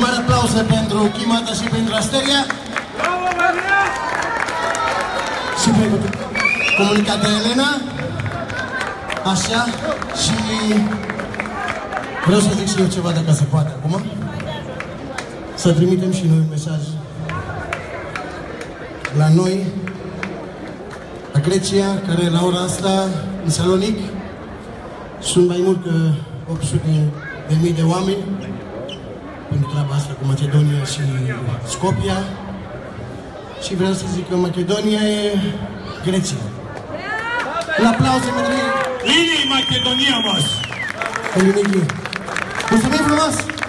Mulțumim frumos! Un mare aplauze pentru Chimata și pentru Asteria. Și pentru comunicat de Elena. Așa. Și vreau să zic și eu ceva dacă se poate acum. Să trimitem și noi un mesaj la noi, la Grecia, care la ora asta, în Salonic, sunt mai mult că 800 de mii de oameni pentru treaba asta cu Macedonia și Scopia. Și vreau să zic că Macedonia e Grecia. Un aplauze pentru ei. Linii Macedonia, mos! Pentru Nichi. Mulțumim frumos!